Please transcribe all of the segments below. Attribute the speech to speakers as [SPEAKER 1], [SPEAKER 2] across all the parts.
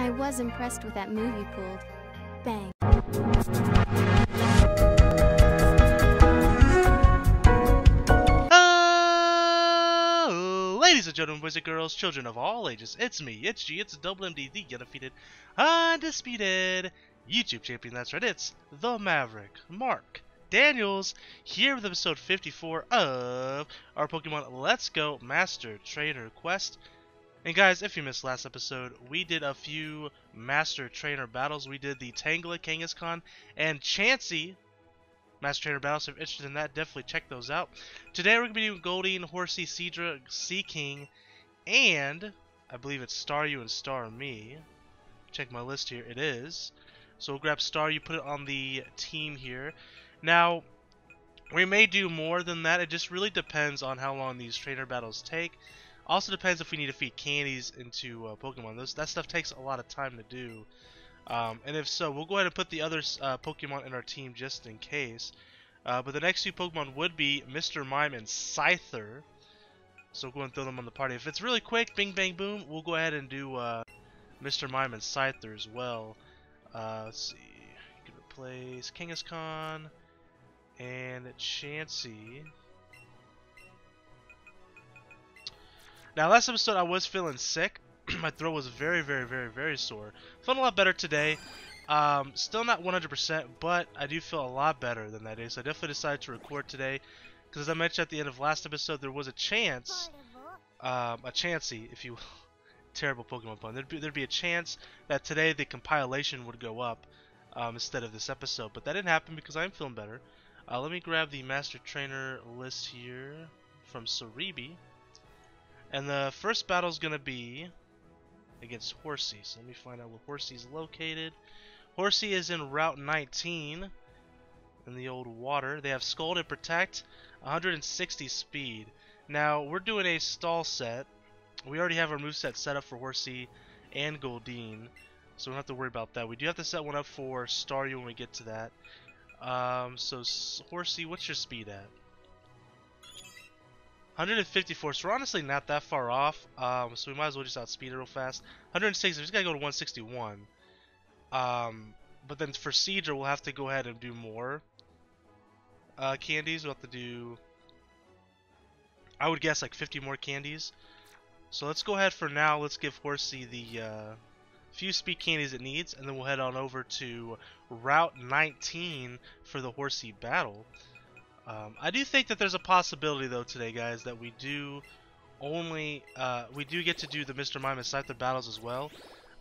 [SPEAKER 1] I was impressed with that move you pulled. Bang. Uh, ladies and gentlemen, boys and girls, children of all ages, it's me, it's G, it's Double MD, the undefeated, undisputed YouTube champion. That's right, it's the Maverick, Mark Daniels, here with episode 54 of our Pokemon Let's Go Master Trainer Quest. And guys, if you missed last episode, we did a few Master Trainer battles. We did the Tangela, Kangaskhan, and Chansey Master Trainer battles. if you're interested in that, definitely check those out. Today we're going to be doing and Horsea, Seadra, Sea King, and I believe it's Staryu and Starmie. Check my list here. It is. So we'll grab Staryu, put it on the team here. Now, we may do more than that. It just really depends on how long these trainer battles take. Also depends if we need to feed candies into uh, Pokemon. Those, that stuff takes a lot of time to do. Um, and if so, we'll go ahead and put the other uh, Pokemon in our team just in case. Uh, but the next two Pokemon would be Mr. Mime and Scyther. So we'll go and throw them on the party. If it's really quick, bing bang boom, we'll go ahead and do uh, Mr. Mime and Scyther as well. Uh, let's see. You can replace Kangaskhan and Chansey. Now, last episode I was feeling sick. My throat was very, very, very, very sore. Feeling a lot better today. Um, still not 100%, but I do feel a lot better than that day, so I definitely decided to record today. Because as I mentioned at the end of last episode, there was a chance, um, a chancy, if you will. terrible Pokemon pun. There'd be, there'd be a chance that today the compilation would go up um, instead of this episode, but that didn't happen because I'm feeling better. Uh, let me grab the Master Trainer list here from Cerebi. And the first battle is going to be against Horsea. So let me find out where Horsea's located. Horsea is in Route 19 in the old water. They have Scald and Protect, 160 speed. Now, we're doing a stall set. We already have our moveset set up for Horsea and Goldeen, so we don't have to worry about that. We do have to set one up for Staryu when we get to that. Um, so, Horsea, what's your speed at? 154, so we're honestly not that far off, um, so we might as well just outspeed it real fast. 106, we just gotta go to 161. Um, but then for Seadra, we'll have to go ahead and do more uh, candies. We'll have to do, I would guess, like 50 more candies. So let's go ahead for now. Let's give Horsea the uh, few speed candies it needs, and then we'll head on over to Route 19 for the Horsea battle. Um, I do think that there's a possibility though today, guys, that we do only uh, we do get to do the Mr. Mime and Scyther battles as well.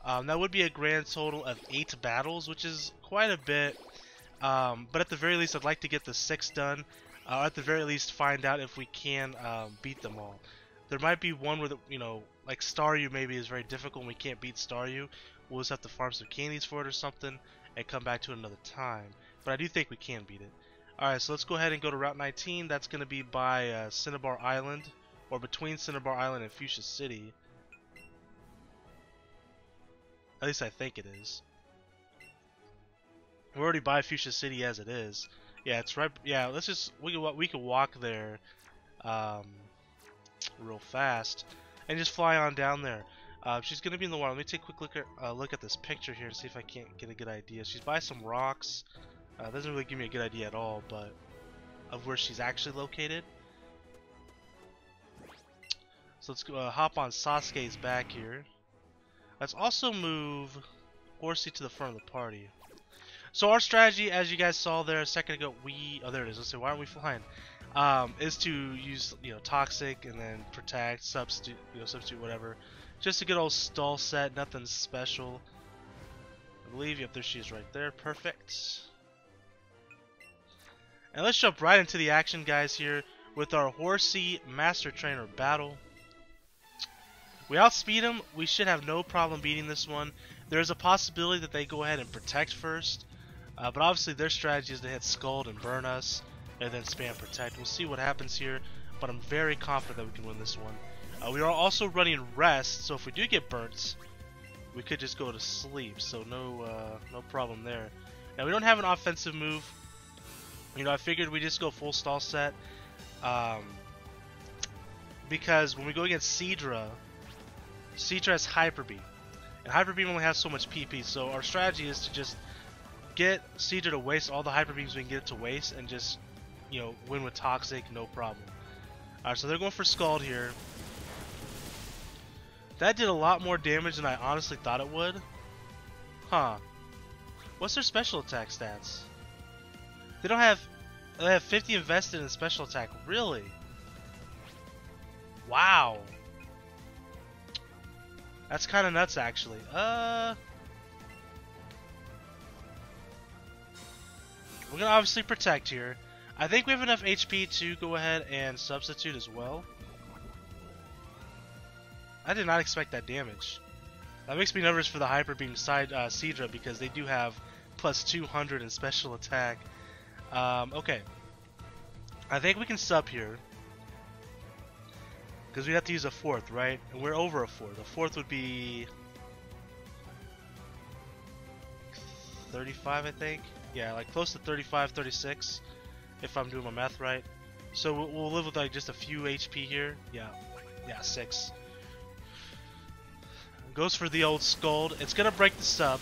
[SPEAKER 1] Um, that would be a grand total of eight battles, which is quite a bit. Um, but at the very least, I'd like to get the six done, uh, or at the very least, find out if we can um, beat them all. There might be one where the, you know, like Staryu maybe is very difficult and we can't beat Staryu. We'll just have to farm some candies for it or something and come back to it another time. But I do think we can beat it. Alright, so let's go ahead and go to Route 19. That's going to be by uh, Cinnabar Island, or between Cinnabar Island and Fuchsia City. At least I think it is. We're already by Fuchsia City as it is. Yeah, it's right. Yeah, let's just we can we can walk there, um, real fast, and just fly on down there. Uh, she's gonna be in the water. Let me take a quick look at uh, look at this picture here and see if I can't get a good idea. She's by some rocks. Uh, doesn't really give me a good idea at all, but of where she's actually located. So let's uh, hop on Sasuke's back here. Let's also move Horsea to the front of the party. So our strategy, as you guys saw there a second ago, we oh there it is. Let's say why aren't we flying? Um, is to use you know toxic and then protect substitute you know substitute whatever. Just a good old stall set, nothing special. I believe, yep, there she is right there. Perfect. And let's jump right into the action, guys, here with our Horsea Master Trainer battle. We outspeed him. We should have no problem beating this one. There's a possibility that they go ahead and protect first. Uh, but obviously their strategy is to hit Scald and burn us. And then spam protect. We'll see what happens here. But I'm very confident that we can win this one. Uh, we are also running rest. So if we do get burnt, we could just go to sleep. So no, uh, no problem there. Now we don't have an offensive move you know, I figured we just go full stall set. Um, because when we go against Seadra, Seadra has Hyper Beam. And Hyper Beam only has so much PP, so our strategy is to just get Seadra to waste all the Hyper Beams we can get to waste and just, you know, win with Toxic, no problem. Alright, so they're going for Scald here. That did a lot more damage than I honestly thought it would. Huh. What's their special attack stats? They don't have... They have 50 invested in special attack. Really? Wow. That's kind of nuts, actually. Uh... We're going to obviously protect here. I think we have enough HP to go ahead and substitute as well. I did not expect that damage. That makes me nervous for the Hyper Beam side uh, Seadra because they do have plus 200 in special attack um, okay. I think we can sub here. Because we have to use a fourth, right? And we're over a fourth. A fourth would be... 35, I think? Yeah, like close to 35, 36. If I'm doing my math right. So we'll, we'll live with like just a few HP here. Yeah. Yeah, 6. Goes for the old Scald. It's going to break the sub.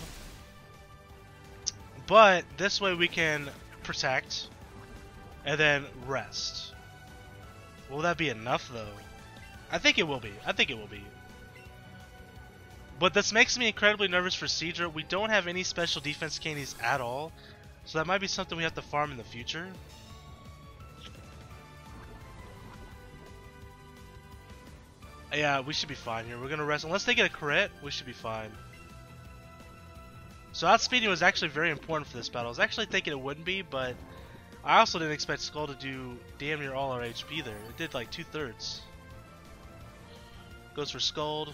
[SPEAKER 1] But this way we can protect, and then rest. Will that be enough, though? I think it will be. I think it will be. But this makes me incredibly nervous for Seadra. We don't have any special defense candies at all, so that might be something we have to farm in the future. Yeah, we should be fine here. We're gonna rest. Unless they get a crit, we should be fine. So outspeeding was actually very important for this battle. I was actually thinking it wouldn't be, but I also didn't expect Scald to do damn near all our HP there. It did like two-thirds. Goes for Scald.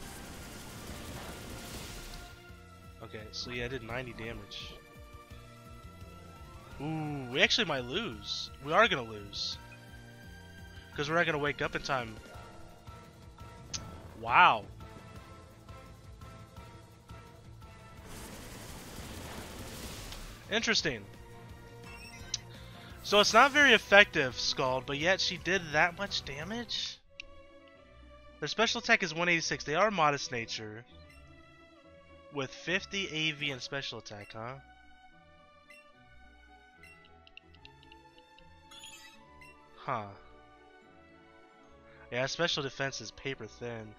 [SPEAKER 1] Okay, so yeah, I did 90 damage. Ooh, we actually might lose. We are gonna lose. Because we're not gonna wake up in time. Wow. Interesting. So it's not very effective, Scald, but yet she did that much damage? Their special attack is 186. They are modest nature. With 50 AV and special attack, huh? Huh. Yeah, special defense is paper thin.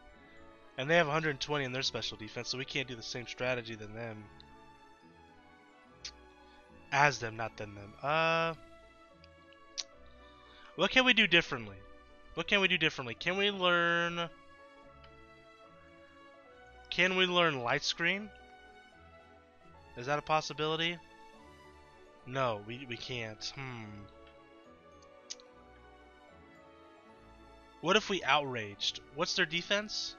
[SPEAKER 1] And they have 120 in their special defense, so we can't do the same strategy than them as them, not than them. Uh, what can we do differently? What can we do differently? Can we learn? Can we learn light screen? Is that a possibility? No, we, we can't. Hmm. What if we outraged? What's their defense?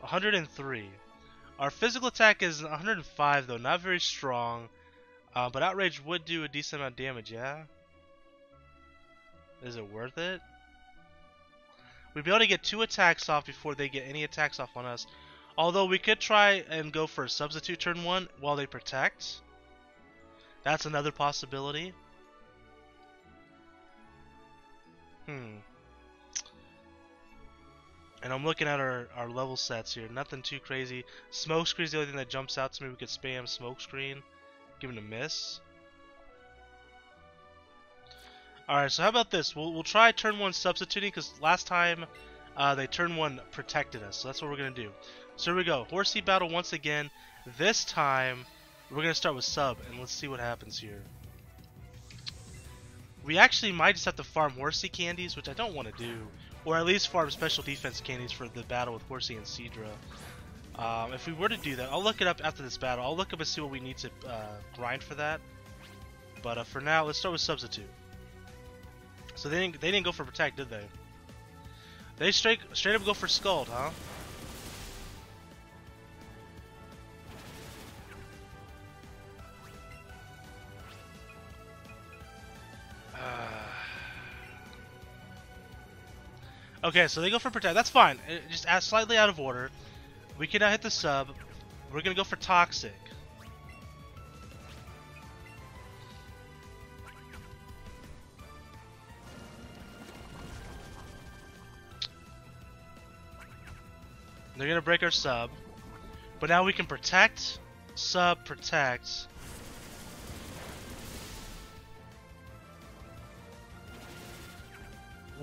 [SPEAKER 1] 103. Our physical attack is 105 though, not very strong. Uh, but Outrage would do a decent amount of damage, yeah? Is it worth it? We'd be able to get two attacks off before they get any attacks off on us. Although we could try and go for a substitute turn one while they protect. That's another possibility. Hmm. And I'm looking at our, our level sets here. Nothing too crazy. Smoke is the only thing that jumps out to me. We could spam smoke screen, Give it a miss. Alright, so how about this? We'll, we'll try turn 1 substituting, because last time uh, they turn 1 protected us. So that's what we're going to do. So here we go. Horsea battle once again. This time, we're going to start with sub, and let's see what happens here. We actually might just have to farm Horsea candies, which I don't want to do. Or at least farm special defense candies for the battle with Horsea and Seadra. Um, if we were to do that, I'll look it up after this battle. I'll look up and see what we need to uh, grind for that. But uh, for now, let's start with Substitute. So they didn't, they didn't go for Protect, did they? They straight, straight up go for Scald, huh? Okay, so they go for protect. That's fine. Uh, just add slightly out of order. We can now hit the sub. We're gonna go for toxic. They're gonna break our sub. But now we can protect, sub, protect.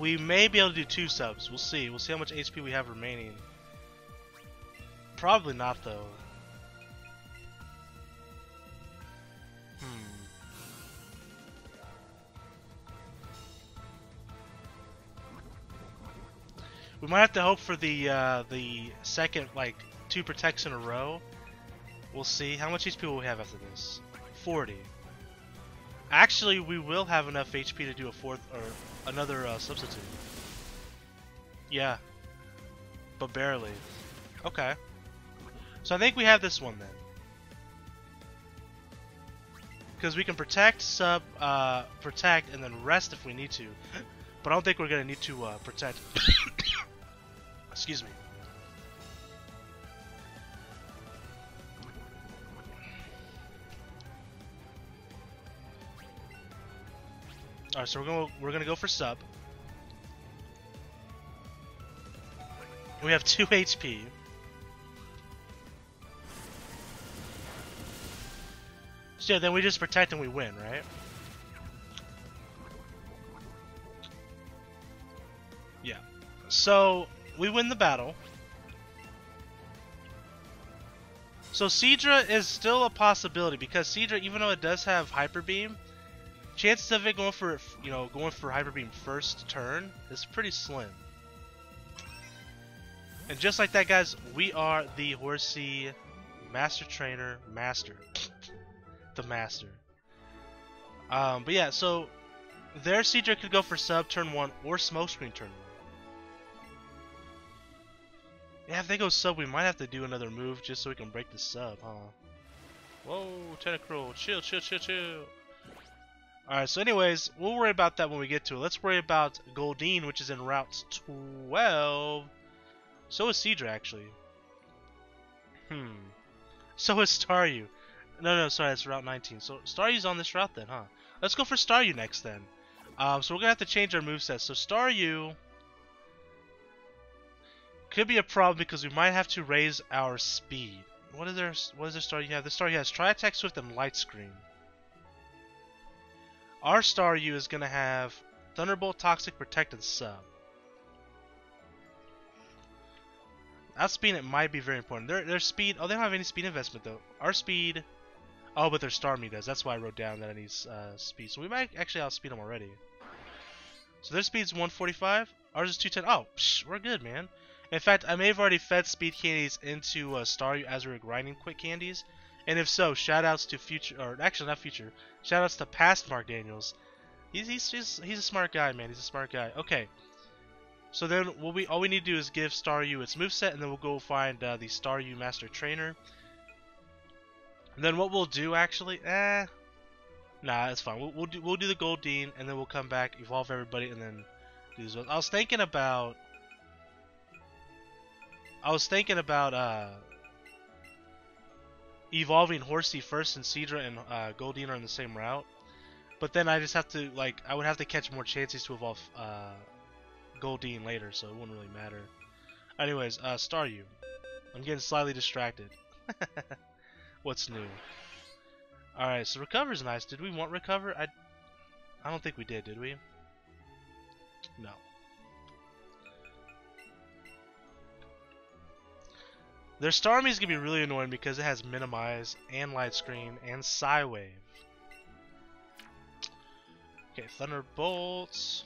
[SPEAKER 1] We may be able to do two subs. We'll see. We'll see how much HP we have remaining. Probably not, though. Hmm. We might have to hope for the uh, the second, like, two protects in a row. We'll see. How much HP will we have after this? 40. Actually, we will have enough HP to do a fourth or another uh, substitute. Yeah, but barely. Okay. So I think we have this one then. Because we can protect, sub, uh, protect, and then rest if we need to. but I don't think we're going to need to uh, protect. Excuse me. All right, so we're gonna we're gonna go for sub. We have two HP. So yeah, then we just protect and we win, right? Yeah. So we win the battle. So Seadra is still a possibility because Seadra, even though it does have Hyper Beam, chances of it going for you know going for Hyper Beam first turn is pretty slim. And just like that, guys, we are the Horsea Master Trainer Master, the Master. Um, but yeah, so their Cedric could go for sub turn one or Screen turn one. Yeah, if they go sub, we might have to do another move just so we can break the sub, huh? Whoa, Tentacruel, chill, chill, chill, chill. Alright, so anyways, we'll worry about that when we get to it. Let's worry about Goldeen, which is in Route 12. So is Seadra, actually. Hmm. So is Staryu. No, no, sorry, that's Route 19. So Staryu's on this route then, huh? Let's go for Staryu next then. Um, so we're going to have to change our moveset. So Staryu could be a problem because we might have to raise our speed. What is there? What is the star have? The star has Tri Attack Swift and Light Screen. Our Staryu is going to have Thunderbolt, Toxic, Protect, and Sub. Outspeed it might be very important. Their, their speed... Oh, they don't have any speed investment, though. Our speed... Oh, but their Starmie does. That's why I wrote down that I need uh, speed. So we might actually outspeed them already. So their speed's 145. Ours is 210. Oh, psh, we're good, man. In fact, I may have already fed speed candies into uh, Staryu as we were grinding quick candies. And if so, shoutouts to future or actually not future, shoutouts to past Mark Daniels. He's, he's he's he's a smart guy, man. He's a smart guy. Okay. So then what we all we need to do is give Staryu its moveset, and then we'll go find uh, the Staryu Master Trainer. And then what we'll do actually, eh, nah, it's fine. We'll, we'll do we'll do the Goldeen, and then we'll come back, evolve everybody, and then do this. I was thinking about, I was thinking about uh, evolving Horsea first and Seadra and uh, are on the same route. But then I just have to, like, I would have to catch more chances to evolve uh, later, so it wouldn't really matter. Anyways, uh, Staryu. I'm getting slightly distracted. What's new? Alright, so Recover's nice. Did we want Recover? I, I don't think we did, did we? No. Their Starmie is going to be really annoying because it has Minimize and Light Screen and Psywave. Okay, Thunderbolts.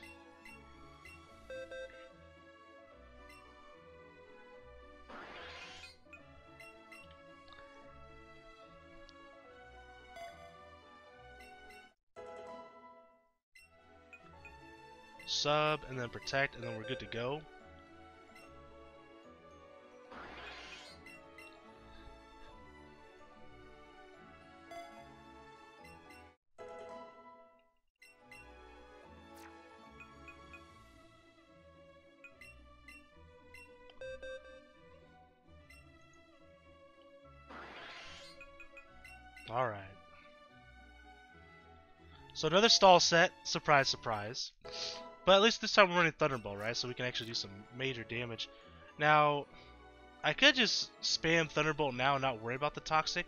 [SPEAKER 1] Sub, and then Protect, and then we're good to go. So another stall set, surprise, surprise. But at least this time we're running Thunderbolt, right? So we can actually do some major damage. Now, I could just spam Thunderbolt now and not worry about the Toxic.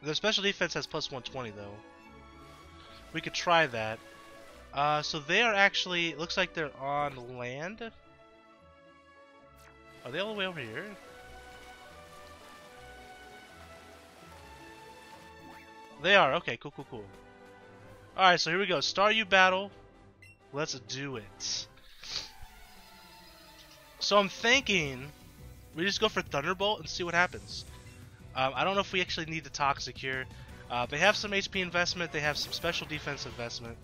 [SPEAKER 1] Their special defense has plus 120 though. We could try that. Uh, so they are actually, looks like they're on land. Are they all the way over here? They are. Okay, cool, cool, cool. Alright, so here we go. Staryu battle. Let's do it. So I'm thinking we just go for Thunderbolt and see what happens. Um, I don't know if we actually need the Toxic here. Uh, they have some HP investment. They have some special defense investment.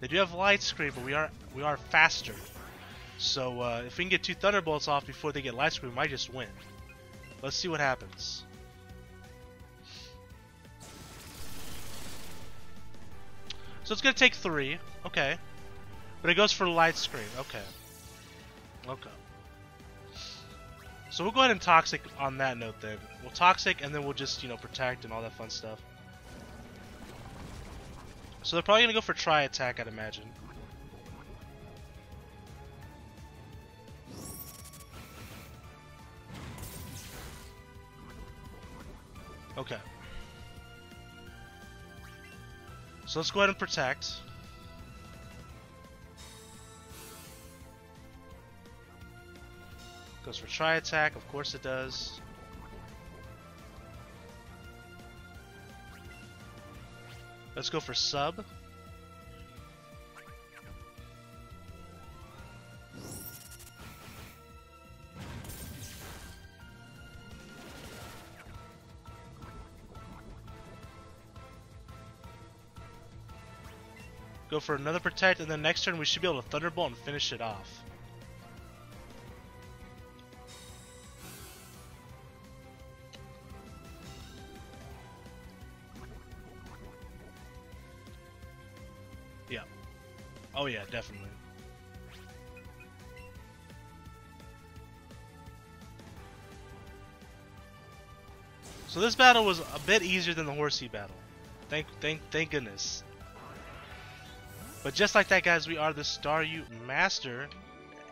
[SPEAKER 1] They do have Light Screen, but we are we are faster. So uh, if we can get two Thunderbolts off before they get Light Screen, we might just win. Let's see what happens. So it's gonna take three. Okay. But it goes for light screen. Okay. Okay. So we'll go ahead and Toxic on that note then. We'll Toxic and then we'll just, you know, Protect and all that fun stuff. So they're probably going to go for Tri Attack, I'd imagine. Okay. So let's go ahead and protect. Goes for Tri Attack, of course it does. Let's go for sub. for another Protect, and then next turn we should be able to Thunderbolt and finish it off. Yeah. Oh yeah, definitely. So this battle was a bit easier than the Horsea battle. Thank, thank, thank goodness. But just like that, guys, we are the Staryu Master,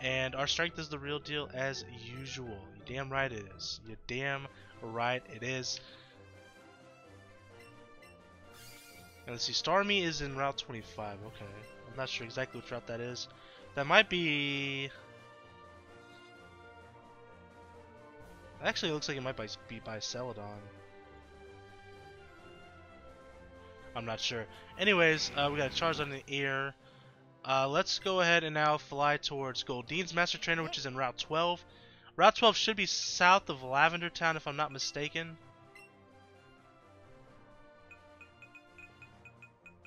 [SPEAKER 1] and our strength is the real deal as usual. you damn right it is. damn right it is. And let's see, Starmie is in Route 25. Okay, I'm not sure exactly which route that is. That might be... Actually, it looks like it might be by Celadon. I'm not sure. Anyways, uh, we got a charge on the ear. Uh, let's go ahead and now fly towards Goldeen's Master Trainer, which is in Route 12. Route 12 should be south of Lavender Town, if I'm not mistaken.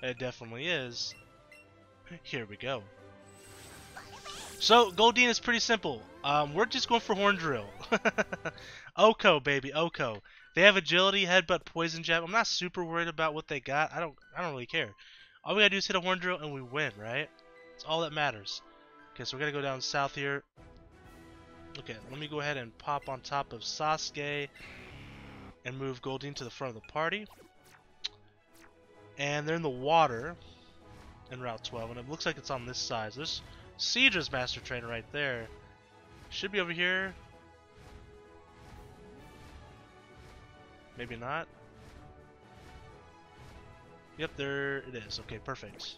[SPEAKER 1] It definitely is. Here we go. So, Goldeen is pretty simple. Um, we're just going for Horn Drill. OHKO, baby, OHKO. They have agility, headbutt, poison jab. I'm not super worried about what they got. I don't I don't really care. All we gotta do is hit a horn drill and we win, right? That's all that matters. Okay, so we're gonna go down south here. Okay, let me go ahead and pop on top of Sasuke and move Goldeen to the front of the party. And they're in the water in Route 12, and it looks like it's on this side. So this Seadra's Master trainer right there. Should be over here. Maybe not. Yep, there it is. Okay, perfect.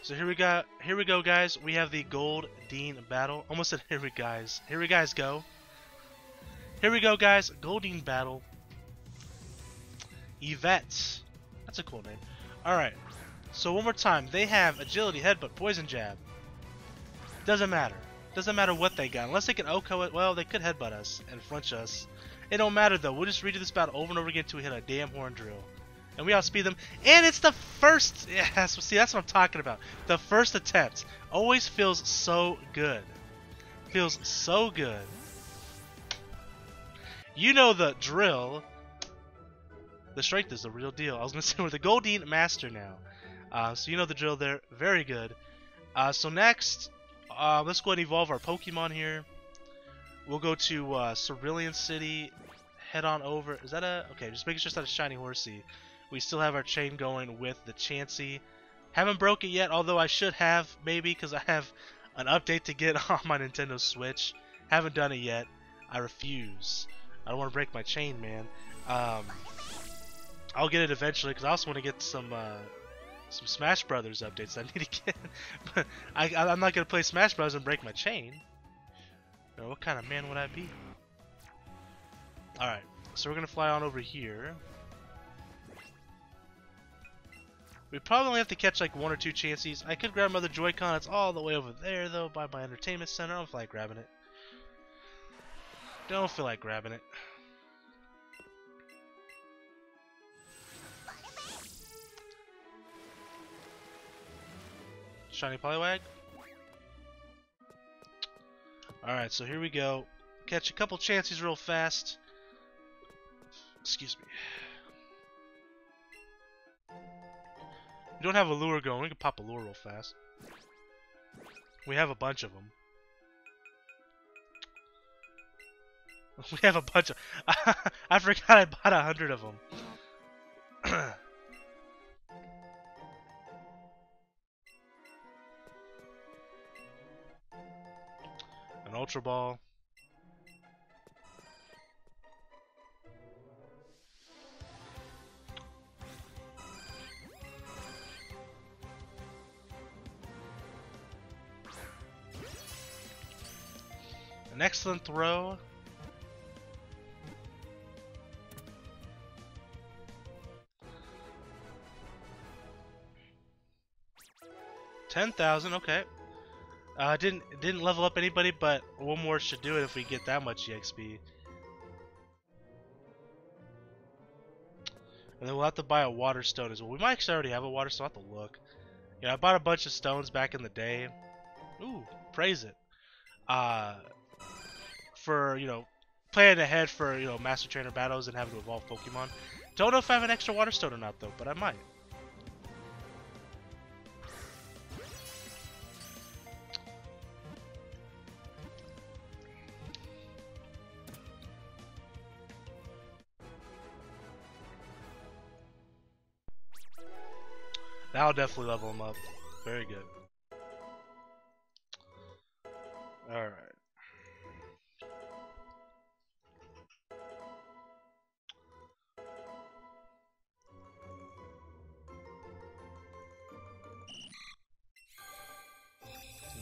[SPEAKER 1] So here we got here we go guys. We have the gold Dean battle. Almost said here we guys. Here we guys go. Here we go guys. Goldeen battle. Yvette. That's a cool name. Alright. So one more time. They have agility, headbutt, poison jab. Doesn't matter. Doesn't matter what they got. Unless they can OHKO it, well, they could headbutt us and flinch us. It don't matter though. We'll just redo this battle over and over again until we hit a damn horn drill. And we outspeed them. And it's the first. Yes, see, that's what I'm talking about. The first attempt always feels so good. Feels so good. You know the drill. The strength is the real deal. I was going to say we're the Goldeen Master now. Uh, so you know the drill there. Very good. Uh, so next, uh, let's go ahead and evolve our Pokemon here. We'll go to uh, Cerulean City, head on over. Is that a... Okay, just making sure it's not a Shiny Horsea. We still have our chain going with the Chansey. Haven't broke it yet, although I should have, maybe, because I have an update to get on my Nintendo Switch. Haven't done it yet. I refuse. I don't want to break my chain, man. Um, I'll get it eventually, because I also want to get some... Uh, some Smash Brothers updates I need to get. but I, am not gonna play Smash Brothers and break my chain. Or what kind of man would I be? Alright, so we're gonna fly on over here. We probably only have to catch like one or two chances. I could grab another Joy-Con. It's all the way over there though by my entertainment center. I don't feel like grabbing it. Don't feel like grabbing it. shiny Poliwag. Alright, so here we go. Catch a couple chances real fast. Excuse me. We don't have a lure going. We can pop a lure real fast. We have a bunch of them. We have a bunch of... I forgot I bought a hundred of them. Ultra Ball. An excellent throw. Ten thousand, okay. Uh, didn't didn't level up anybody, but one more should do it if we get that much EXP. And then we'll have to buy a water stone as well. We might actually already have a water stone. I'll have to look. You know, I bought a bunch of stones back in the day. Ooh, praise it. Uh, for, you know, planning ahead for, you know, Master Trainer battles and having to evolve Pokemon. Don't know if I have an extra water stone or not, though, but I might. That'll definitely level him up. Very good. Alright.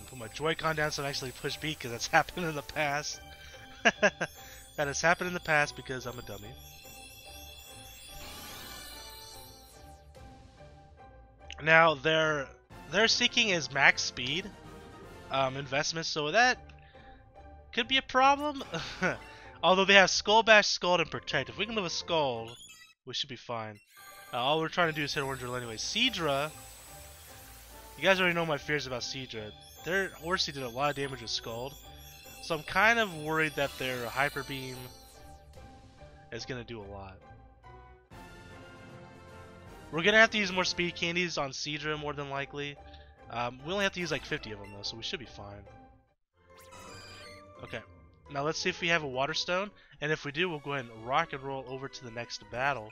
[SPEAKER 1] Put my Joy-Con down so I actually push B because that's happened in the past. that has happened in the past because I'm a dummy. Now they're they're Seaking is max speed um, investments, so that could be a problem. Although they have Skull Bash, Scald, and Protect. If we can live with Skull, we should be fine. Uh, all we're trying to do is hit Horn Drill anyway. Seadra, you guys already know my fears about Seadra. Their Horsea did a lot of damage with Scald, so I'm kind of worried that their Hyper Beam is going to do a lot. We're gonna have to use more speed candies on Seadra more than likely. Um, we only have to use like 50 of them though, so we should be fine. Okay, now let's see if we have a water stone, and if we do, we'll go ahead and rock and roll over to the next battle.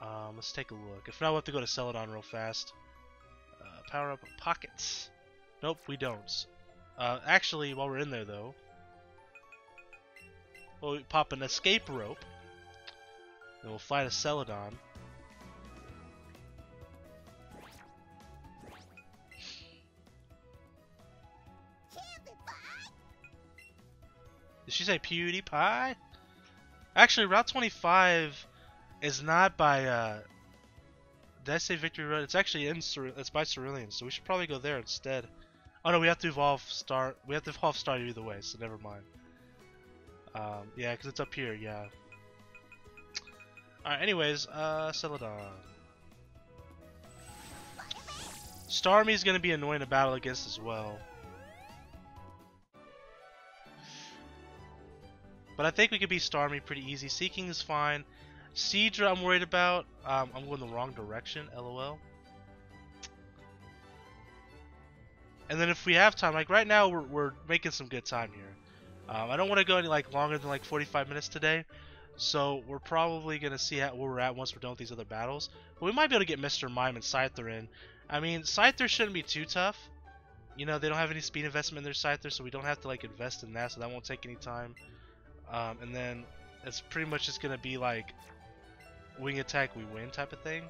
[SPEAKER 1] Um, let's take a look. If not, we'll have to go to Celadon real fast. Uh, power up pockets. Nope, we don't. Uh, actually, while we're in there though, we'll pop an escape rope. Then we'll fly to Celadon. Did she say PewDiePie? Actually, Route 25 is not by. Uh, did I say Victory Road? It's actually in. it's by Cerulean, so we should probably go there instead. Oh no, we have to evolve Star. We have to evolve Star either way, so never mind. Um, yeah, because it's up here. Yeah. Alright, anyways, uh, settle down. Starmie's gonna be annoying to battle against as well. But I think we could be Starmie pretty easy. Seaking is fine. Seadra I'm worried about. Um, I'm going the wrong direction, lol. And then if we have time, like right now we're, we're making some good time here. Um, I don't want to go any like longer than like 45 minutes today. So we're probably going to see how, where we're at once we're done with these other battles. But we might be able to get Mr. Mime and Scyther in. I mean, Scyther shouldn't be too tough. You know, they don't have any speed investment in their Scyther, so we don't have to like invest in that, so that won't take any time. Um, and then it's pretty much just gonna be like wing attack, we win type of thing.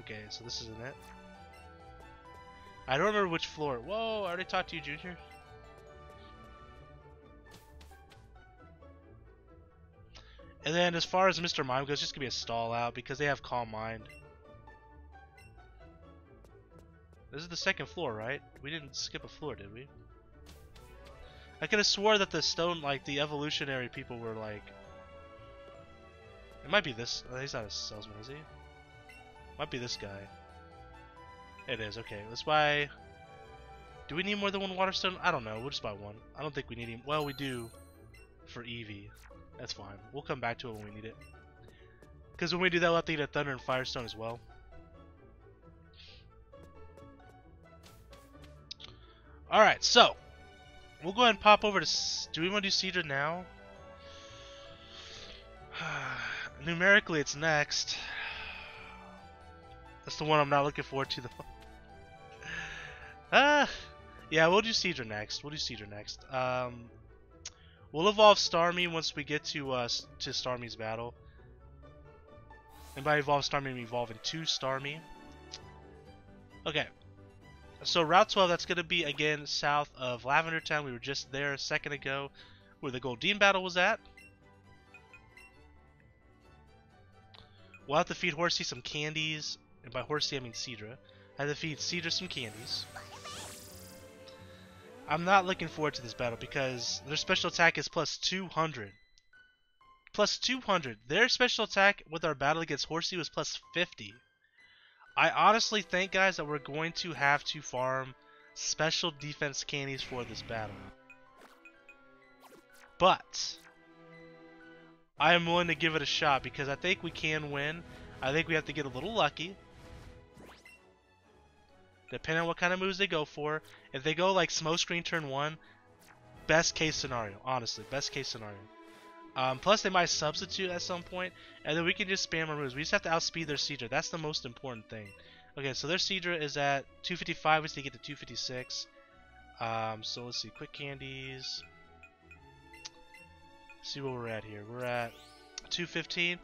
[SPEAKER 1] Okay, so this isn't it. I don't remember which floor. Whoa, I already talked to you, Junior. And then as far as Mr. Mime goes, it's just gonna be a stall out because they have Calm Mind. This is the second floor, right? We didn't skip a floor, did we? I could have swore that the stone, like, the evolutionary people were, like... It might be this... Oh, he's not a salesman, is he? Might be this guy. It is, okay. Let's buy... Do we need more than one water stone? I don't know. We'll just buy one. I don't think we need him. Well, we do for Eevee. That's fine. We'll come back to it when we need it. Because when we do that, we'll have to get a Thunder and Firestone as well. Alright, so We'll go ahead and pop over to... Do we want to do Seadra now? Numerically, it's next. That's the one I'm not looking forward to, though. ah! Yeah, we'll do Seadra next. We'll do Seadra next. Um, we'll evolve Starmie once we get to uh, to Starmie's battle. And by evolve Starmie, I'm evolving to Starmie. Okay. So Route 12, that's going to be, again, south of Lavender Town. We were just there a second ago where the Goldeen battle was at. We'll have to feed Horsea some candies. And by Horsea, I mean Seadra. I have to feed Seadra some candies. I'm not looking forward to this battle because their special attack is plus 200. Plus 200. Their special attack with our battle against Horsey was plus 50. I honestly think, guys, that we're going to have to farm special defense candies for this battle. But, I am willing to give it a shot because I think we can win. I think we have to get a little lucky. Depending on what kind of moves they go for. If they go like smoke screen turn one, best case scenario. Honestly, best case scenario. Um, plus, they might substitute at some point, and then we can just spam our moves. We just have to outspeed their Seadra. That's the most important thing. Okay, so their Seadra is at 255. We need to get to 256. Um, so let's see. Quick Candies. Let's see where we're at here. We're at 215.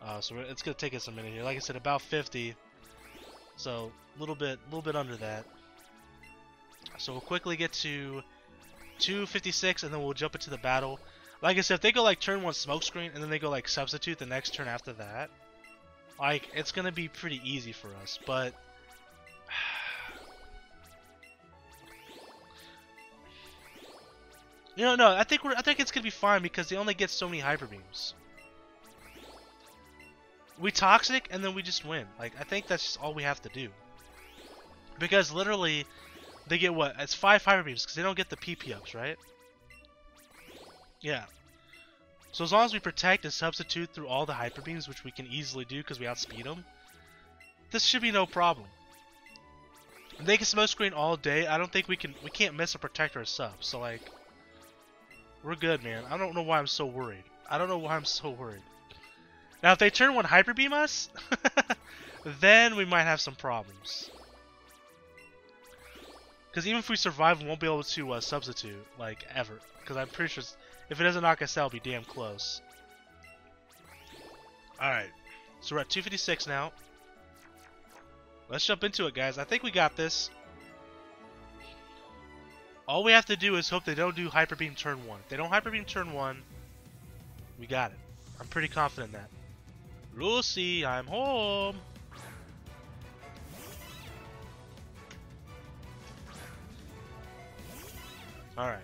[SPEAKER 1] Uh, so it's going to take us a minute here. Like I said, about 50. So a little bit, little bit under that. So we'll quickly get to 256, and then we'll jump into the battle. Like I said, if they go like turn one smokescreen and then they go like substitute the next turn after that, like it's gonna be pretty easy for us. But you know, no, I think we're I think it's gonna be fine because they only get so many hyper beams. We toxic and then we just win. Like I think that's just all we have to do. Because literally, they get what? It's five hyper beams because they don't get the PP ups, right? Yeah. So as long as we protect and substitute through all the hyper beams, which we can easily do because we outspeed them, this should be no problem. They can smoke screen all day. I don't think we can. We can't miss a protector or sub. So like, we're good, man. I don't know why I'm so worried. I don't know why I'm so worried. Now if they turn one hyper beam us, then we might have some problems. Because even if we survive, we won't be able to uh, substitute, like, ever. Because I'm pretty sure if it doesn't knock us out, it'll be damn close. Alright. So we're at 256 now. Let's jump into it, guys. I think we got this. All we have to do is hope they don't do Hyper Beam turn 1. If they don't Hyper Beam turn 1, we got it. I'm pretty confident in that. Lucy, I'm home! Alright.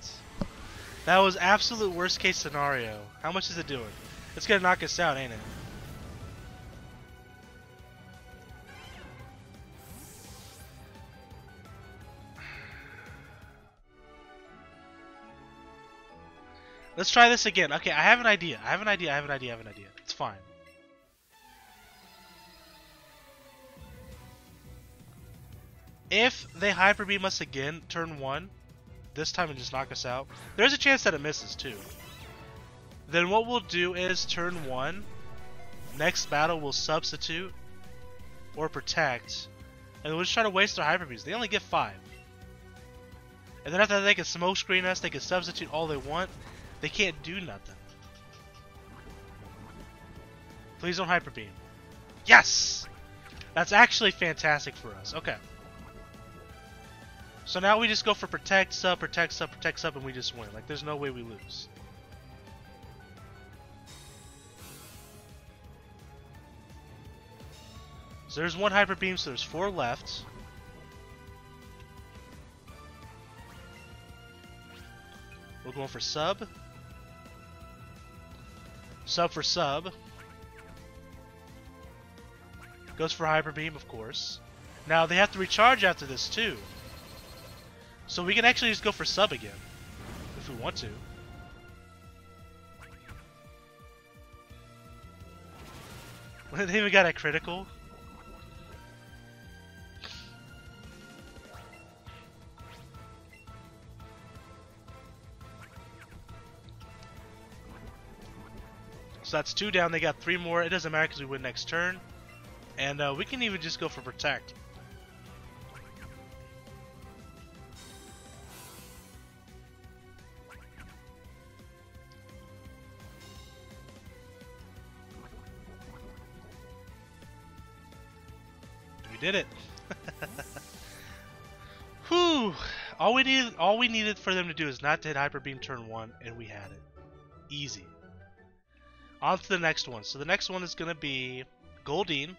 [SPEAKER 1] it. That was absolute worst case scenario. How much is it doing? It's gonna knock us out, ain't it? Let's try this again. Okay, I have an idea. I have an idea. I have an idea. I have an idea. It's fine. If they hyper beam us again, turn one, this time and just knock us out. There's a chance that it misses too. Then what we'll do is turn one, next battle we'll substitute or protect, and we'll just try to waste their hyper beams. They only get five. And then after that they can smoke screen us, they can substitute all they want. They can't do nothing. Please don't hyper beam. Yes! That's actually fantastic for us. Okay. So now we just go for protect, sub, protect, sub, protect, sub, and we just win. Like, there's no way we lose. So there's one Hyper Beam, so there's four left. We're going for sub. Sub for sub. Goes for Hyper Beam, of course. Now, they have to recharge after this, too. So we can actually just go for sub again, if we want to. they even got a critical. So that's two down. They got three more. It doesn't matter because we win next turn. And uh, we can even just go for protect. did it. Whew. All we needed all we needed for them to do is not to hit Hyper Beam turn one, and we had it. Easy. On to the next one. So the next one is gonna be Goldeen,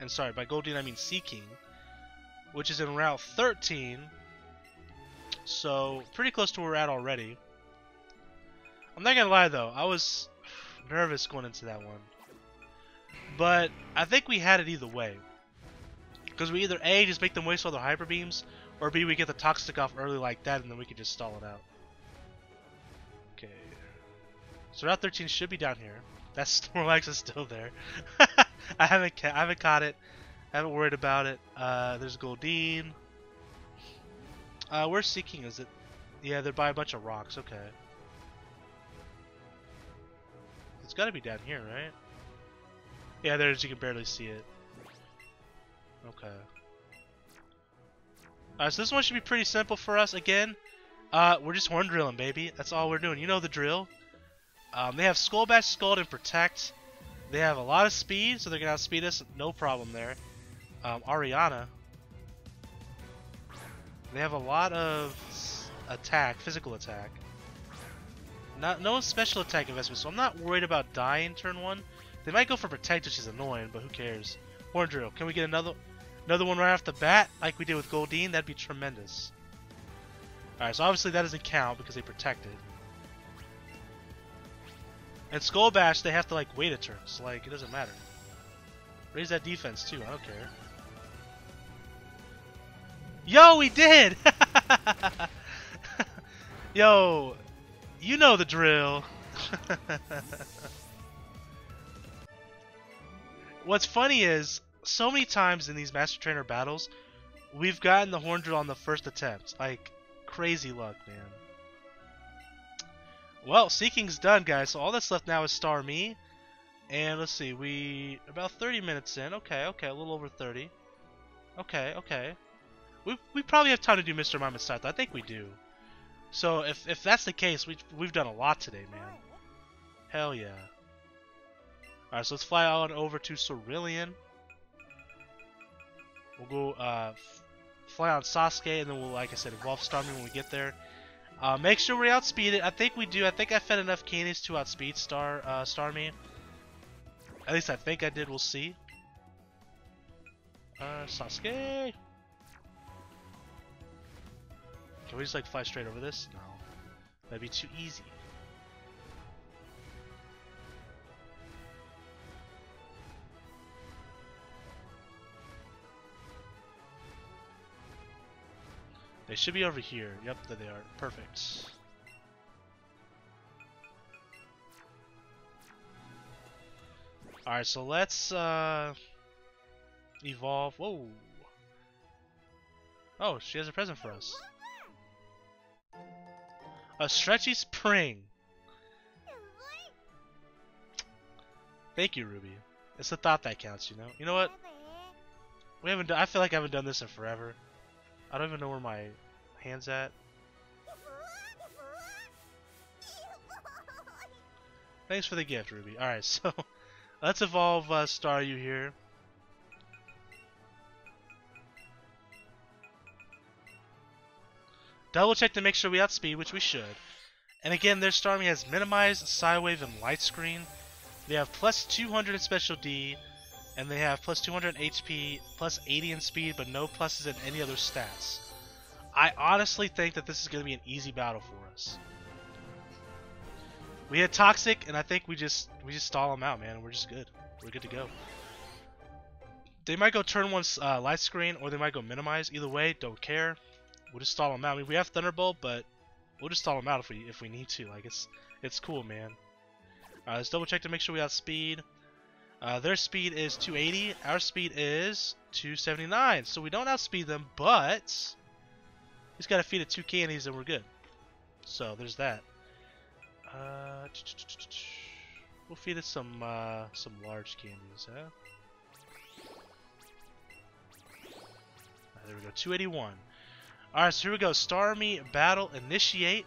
[SPEAKER 1] And sorry, by Goldeen I mean Seaking, which is in route 13. So pretty close to where we're at already. I'm not gonna lie though, I was nervous going into that one. But I think we had it either way. Because we either A, just make them waste all their hyper beams, or B, we get the toxic off early like that and then we can just stall it out. Okay. So Route 13 should be down here. That Snorlax is still there. I haven't I haven't caught it. I haven't worried about it. Uh, there's Goldeen. Uh, where's Seaking? Is it? Yeah, they're by a bunch of rocks. Okay. It's got to be down here, right? Yeah, there's. You can barely see it. Okay. Alright, so this one should be pretty simple for us. Again, uh, we're just horn drilling, baby. That's all we're doing. You know the drill. Um, they have Skull Bash, Scald, and Protect. They have a lot of speed, so they're going to outspeed us. No problem there. Um, Ariana. They have a lot of attack, physical attack. Not No special attack investment, so I'm not worried about dying turn 1. They might go for Protect, which is annoying, but who cares. Horn Drill. Can we get another... Another one right off the bat, like we did with Goldeen, that'd be tremendous. Alright, so obviously that doesn't count because they protected. And Skull Bash, they have to like wait a turn, so like it doesn't matter. Raise that defense too, I don't care. Yo, we did! Yo, you know the drill. What's funny is, so many times in these Master Trainer battles, we've gotten the Horn Drill on the first attempt. Like, crazy luck, man. Well, Seaking's done, guys. So all that's left now is Starmie. And let's see, we... About 30 minutes in. Okay, okay, a little over 30. Okay, okay. We, we probably have time to do Mr. Mime and Scythe. I think we do. So if, if that's the case, we, we've done a lot today, man. Hell yeah. Alright, so let's fly on over to Cerulean. We'll go uh, fly on Sasuke, and then we'll, like I said, evolve Starmie when we get there. Uh, make sure we outspeed it. I think we do. I think I fed enough candies to outspeed Star uh, Starmie. At least I think I did. We'll see. Uh, Sasuke. Can we just like fly straight over this? No. That'd be too easy. They should be over here. Yep, there they are. Perfect. Alright, so let's uh, evolve. Whoa! Oh, she has a present for us. A stretchy spring. Thank you, Ruby. It's the thought that counts, you know. You know what? We haven't. I feel like I haven't done this in forever. I don't even know where my hand's at. Thanks for the gift, Ruby. Alright, so let's evolve uh, Staryu here. Double check to make sure we outspeed, which we should. And again, their Starmie has minimized, Psywave, and Light Screen. They have plus 200 Special D, and they have plus 200 HP, plus 80 in speed, but no pluses in any other stats. I honestly think that this is going to be an easy battle for us. We had Toxic, and I think we just we just stall them out, man. We're just good. We're good to go. They might go turn one uh, light screen, or they might go minimize. Either way, don't care. We'll just stall them out. I mean, we have Thunderbolt, but we'll just stall them out if we if we need to. Like it's it's cool, man. All uh, right, let's double check to make sure we have speed. Uh, their speed is 280. Our speed is 279. So we don't outspeed them, but he's got to feed it two candies and we're good. So there's that. Uh, we'll feed it some uh, some large candies, There we go, 281. Alright, so here we go. Starmie Battle Initiate.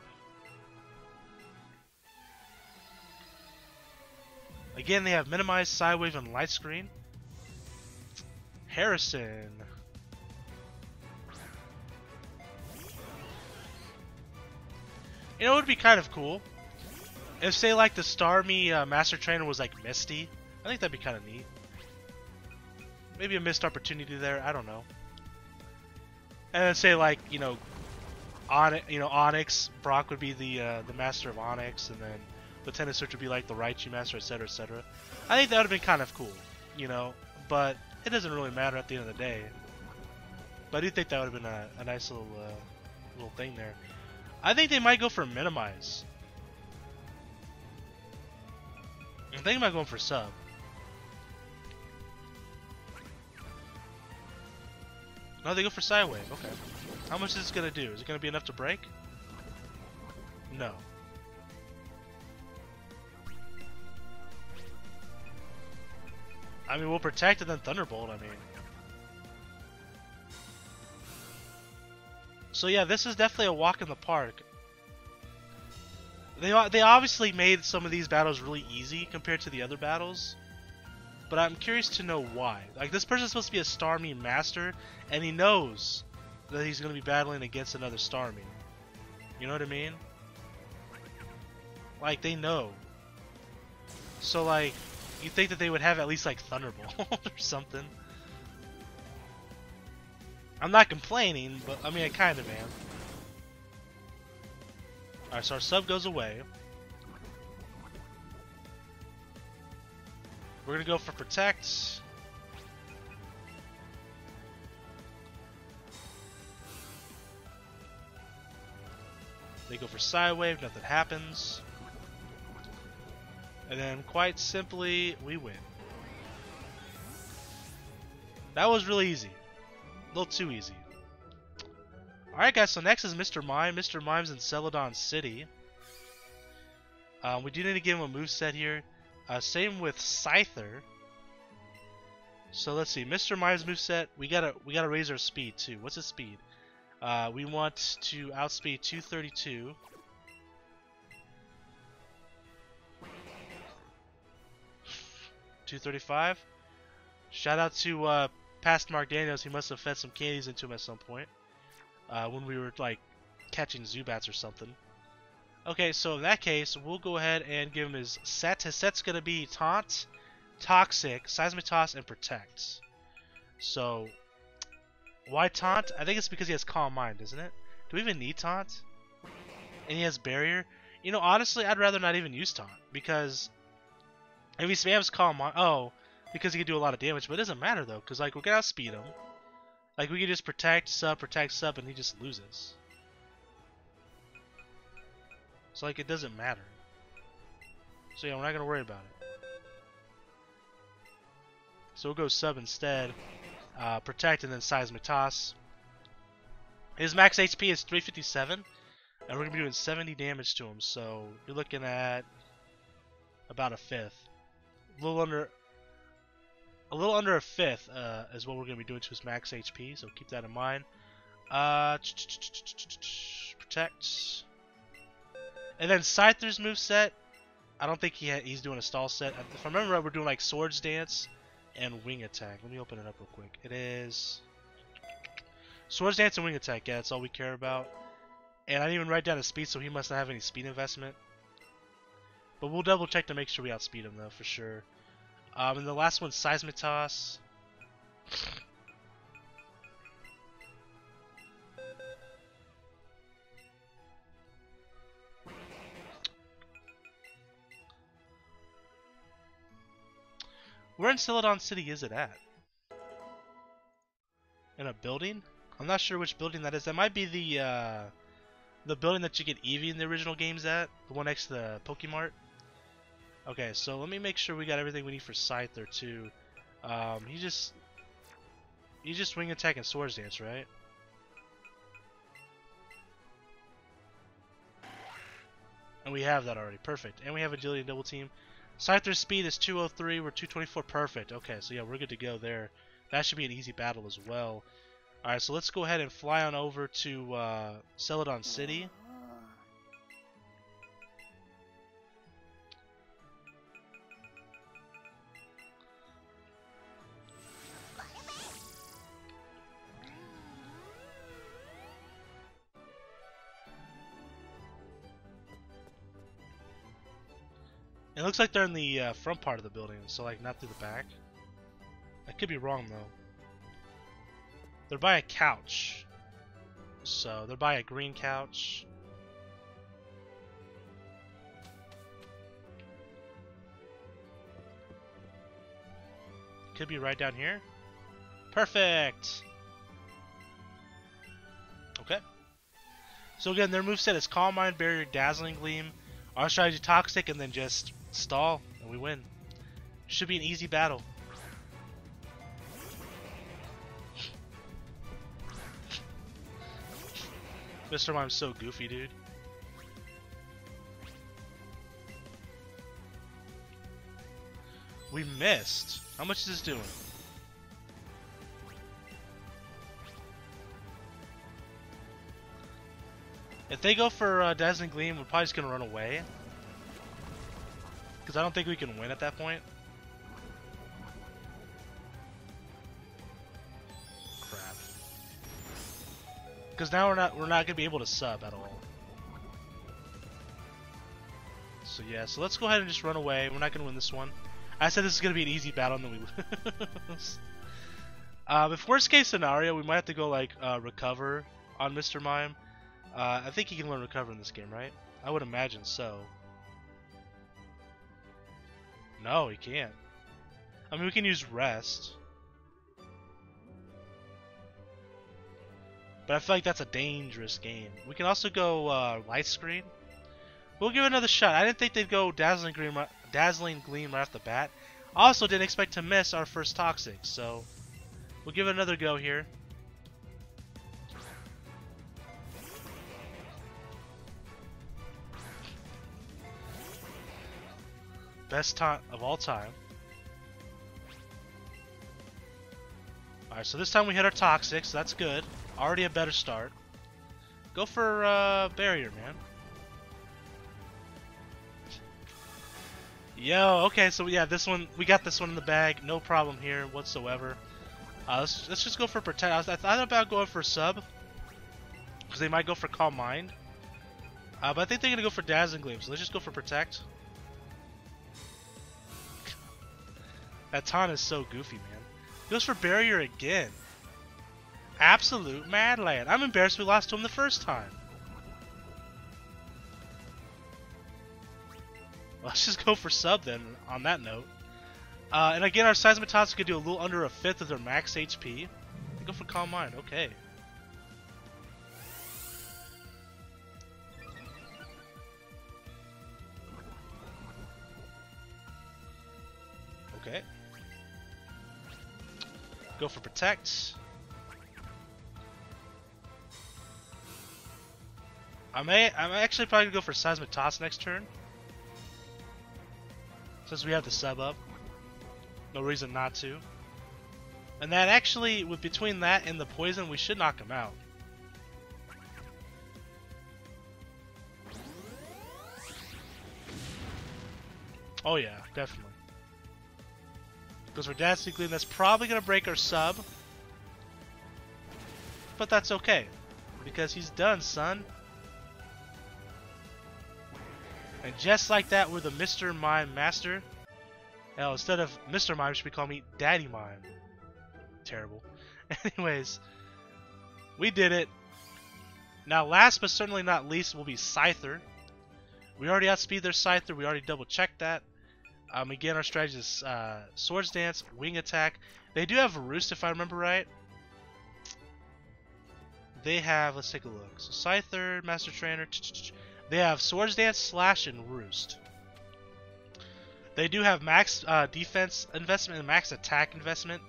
[SPEAKER 1] Again, they have minimized, wave and light screen. Harrison. You know, it would be kind of cool if, say, like the Starmie uh, Master Trainer was like Misty. I think that'd be kind of neat. Maybe a missed opportunity there. I don't know. And then say like you know, on you know Onix Brock would be the uh, the Master of Onix, and then the tennis search would be like the Raichu Master, etc., etc. I think that would have been kind of cool, you know, but it doesn't really matter at the end of the day. But I do think that would have been a, a nice little uh, little thing there. I think they might go for minimize. I think about going for sub. No, they go for sideways. Okay. How much is this gonna do? Is it gonna be enough to break? No. I mean, we'll protect and then Thunderbolt, I mean. So yeah, this is definitely a walk in the park. They, they obviously made some of these battles really easy compared to the other battles. But I'm curious to know why. Like, this person's supposed to be a Starmie master, and he knows that he's going to be battling against another Starmie. You know what I mean? Like, they know. So, like, you think that they would have at least like Thunderbolt or something. I'm not complaining, but I mean I kind of am. Alright, so our sub goes away. We're gonna go for Protect. They go for Psywave, nothing happens. And then quite simply, we win. That was really easy. A little too easy. Alright guys, so next is Mr. Mime. Mr. Mime's in Celadon City. Um, we do need to give him a move set here. Uh, same with Scyther. So let's see, Mr. Mime's move set. we gotta we gotta raise our speed too. What's his speed? Uh, we want to outspeed 232. 235. Shout out to uh, past Mark Daniels. He must have fed some candies into him at some point uh, when we were like catching Zubats or something. Okay, so in that case, we'll go ahead and give him his set. His set's gonna be taunt, toxic, seismic toss, and protect. So why taunt? I think it's because he has calm mind, isn't it? Do we even need taunt? And he has barrier. You know, honestly, I'd rather not even use taunt because if he spams Calm Mind, oh, because he can do a lot of damage, but it doesn't matter though, because like we can outspeed him. Like we can just protect, sub, protect, sub, and he just loses. So like it doesn't matter. So yeah, we're not gonna worry about it. So we'll go sub instead, uh, protect, and then seismic toss. His max HP is 357, and we're gonna be doing 70 damage to him. So you're looking at about a fifth a little under a little under a fifth uh, is what we're going to be doing to his max HP, so keep that in mind. Uh, protect. And then Scyther's moveset, I don't think he he's doing a stall set. Uh, if I remember right, we're doing like Swords Dance and Wing Attack. Let me open it up real quick. It is Swords Dance and Wing Attack, yeah, that's all we care about. And I didn't even write down his speed, so he must not have any speed investment. But we'll double check to make sure we outspeed him though, for sure. Um, and the last one, Seismitas. Where in Celadon City is it at? In a building? I'm not sure which building that is. That might be the uh, the building that you get Eevee in the original games at. The one next to the Pokemart. Okay, so let me make sure we got everything we need for Scyther too. Um, he just you just wing attack and swords dance, right? And we have that already. Perfect. And we have agility and double team. Scyther's speed is 203. We're 224. Perfect. Okay, so yeah, we're good to go there. That should be an easy battle as well. Alright, so let's go ahead and fly on over to uh, Celadon City. looks like they're in the uh, front part of the building, so like not through the back. I could be wrong though. They're by a couch. So they're by a green couch. Could be right down here. Perfect! Okay. So again, their moveset is Calm Mind, Barrier, Dazzling Gleam, Strategy Toxic, and then just stall, and we win. Should be an easy battle. Mr. Mime's so goofy, dude. We missed. How much is this doing? If they go for uh, Dazzling Gleam, we're probably just going to run away. Because I don't think we can win at that point. Crap. Because now we're not we're not gonna be able to sub at all. So yeah, so let's go ahead and just run away. We're not gonna win this one. I said this is gonna be an easy battle, and then we lose. uh, if worst case scenario, we might have to go like uh, recover on Mr. Mime. Uh, I think he can learn recover in this game, right? I would imagine so. No, he can't. I mean, we can use rest. But I feel like that's a dangerous game. We can also go uh, light screen. We'll give it another shot. I didn't think they'd go dazzling gleam, right, dazzling gleam right off the bat. Also, didn't expect to miss our first toxic, so we'll give it another go here. Best time of all time. Alright, so this time we hit our Toxic, so that's good. Already a better start. Go for uh, Barrier, man. Yo, okay, so yeah, this one, we got this one in the bag. No problem here whatsoever. Uh, let's, let's just go for Protect. I, was, I thought about going for Sub. Because they might go for Calm Mind. Uh, but I think they're going to go for Dazzling Gleam, so let's just go for Protect. Atan is so goofy, man. Goes for barrier again. Absolute madland. I'm embarrassed we lost to him the first time. Let's just go for sub then, on that note. Uh, and again, our seismic toss could do a little under a fifth of their max HP. They go for Calm Mind, okay. Go for protect. I may I'm actually probably gonna go for seismic toss next turn. Since we have the sub up. No reason not to. And that actually with between that and the poison we should knock him out. Oh yeah, definitely. Because we're Dazzling Gleam. That's probably going to break our sub. But that's okay. Because he's done, son. And just like that, we're the Mr. Mime Master. Now, instead of Mr. Mime, should we call me Daddy Mime? Terrible. Anyways, we did it. Now, last but certainly not least will be Scyther. We already outspeed their Scyther. We already double-checked that. Um, again, our strategy is uh, Swords Dance, Wing Attack. They do have Roost, if I remember right. They have, let's take a look. So Scyther, Master Trainer. They have Swords Dance, Slash, and Roost. They do have max uh, defense investment and max attack investment.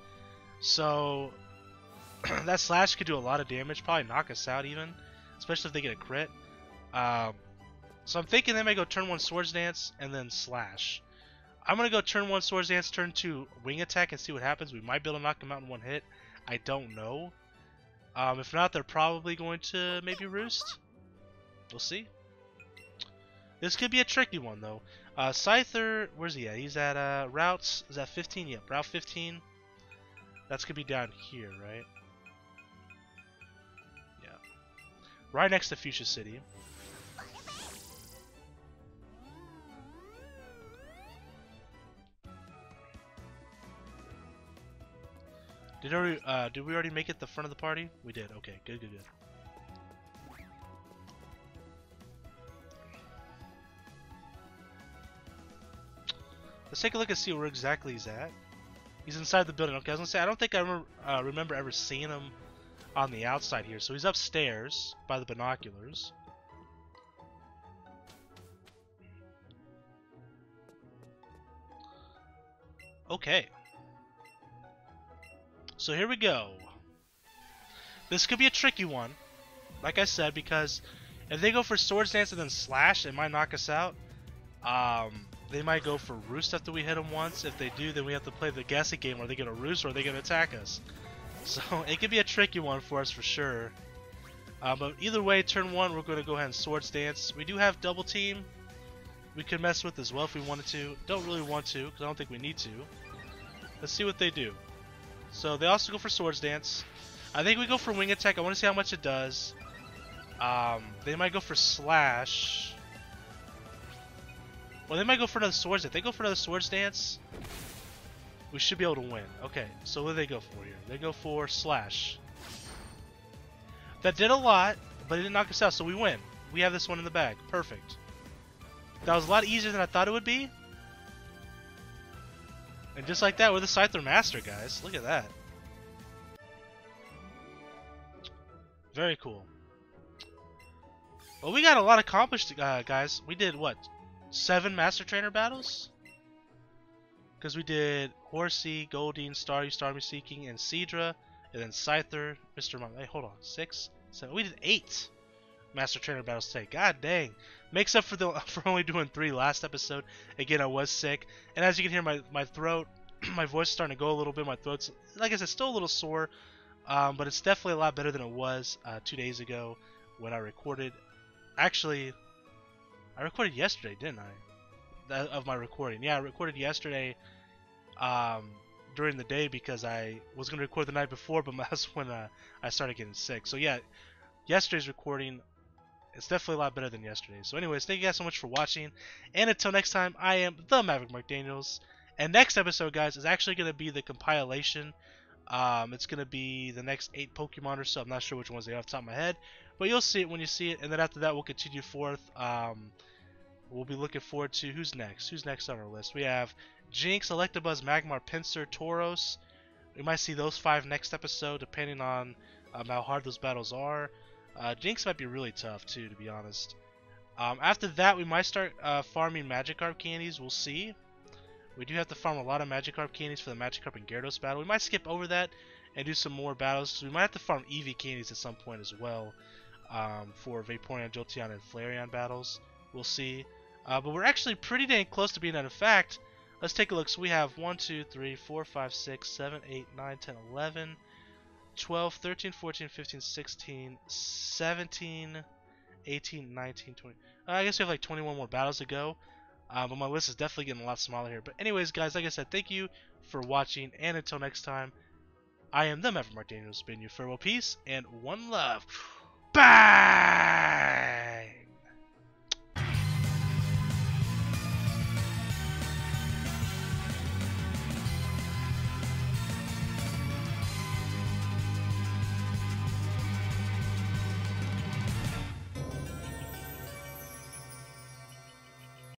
[SPEAKER 1] So that Slash could do a lot of damage, probably knock us out even, especially if they get a crit. Um, so I'm thinking they may go turn one Swords Dance and then Slash. I'm going to go turn one Swords Dance, turn two Wing Attack, and see what happens. We might be able to knock him out in one hit. I don't know. Um, if not, they're probably going to maybe Roost. We'll see. This could be a tricky one, though. Uh, Scyther, where's he at? He's at uh, routes. Is that 15? Yep, route 15. That's going to be down here, right? Yeah. Right next to Fuchsia City. Did we, uh, did we already make it the front of the party? We did. Okay, good, good, good. Let's take a look and see where exactly he's at. He's inside the building. Okay, I was gonna say I don't think I remember, uh, remember ever seeing him on the outside here. So he's upstairs by the binoculars. Okay. So here we go. This could be a tricky one, like I said, because if they go for Swords Dance and then Slash, it might knock us out. Um, they might go for Roost after we hit them once. If they do, then we have to play the guessing game. Are they going to Roost or are they going to attack us? So it could be a tricky one for us for sure. Uh, but either way, turn one, we're going to go ahead and Swords Dance. We do have Double Team. We could mess with as well if we wanted to. Don't really want to, because I don't think we need to. Let's see what they do. So they also go for Swords Dance. I think we go for Wing Attack. I want to see how much it does. Um, they might go for Slash. Well, they might go for another Swords Dance. If they go for another Swords Dance, we should be able to win. Okay, so what do they go for here? They go for Slash. That did a lot, but it didn't knock us out, so we win. We have this one in the bag. Perfect. That was a lot easier than I thought it would be. And just like that, we're the Scyther Master, guys. Look at that. Very cool. Well, we got a lot accomplished, uh, guys. We did, what, seven Master Trainer battles? Because we did Horsea, Goldeen, Staryu, Starmie Seaking, and Seadra, and then Scyther, Mr. Mom. Hey, hold on. Six, seven. We did eight. Master Trainer Battle today. God dang. Makes up for the for only doing three last episode. Again, I was sick. And as you can hear, my, my throat, my voice is starting to go a little bit. My throat's, like I said, still a little sore. Um, but it's definitely a lot better than it was uh, two days ago when I recorded. Actually, I recorded yesterday, didn't I? That, of my recording. Yeah, I recorded yesterday um, during the day because I was going to record the night before, but that's when uh, I started getting sick. So yeah, yesterday's recording it's definitely a lot better than yesterday. So anyways, thank you guys so much for watching. And until next time, I am the Maverick Mark Daniels. And next episode, guys, is actually going to be the compilation. Um, it's going to be the next eight Pokemon or so. I'm not sure which ones they are off the top of my head. But you'll see it when you see it. And then after that, we'll continue forth. Um, we'll be looking forward to who's next. Who's next on our list? We have Jynx, Electabuzz, Magmar, Pinsir, Tauros. We might see those five next episode, depending on um, how hard those battles are. Uh, Jynx might be really tough too, to be honest. Um, after that, we might start uh, farming Magikarp candies. We'll see. We do have to farm a lot of Magikarp candies for the Magikarp and Gyarados battle. We might skip over that and do some more battles. So we might have to farm Eevee candies at some point as well um, for Vaporeon, Jolteon, and Flareon battles. We'll see. Uh, but we're actually pretty dang close to being done. In fact, let's take a look. So we have 1, 2, 3, 4, 5, 6, 7, 8, 9, 10, 11, 12, 13, 14, 15, 16, 17, 18, 19, 20. Uh, I guess we have like 21 more battles to go. Uh, but my list is definitely getting a lot smaller here. But anyways, guys, like I said, thank you for watching. And until next time, I am the Maverick Daniels, bidding you farewell, peace, and one love. Bye!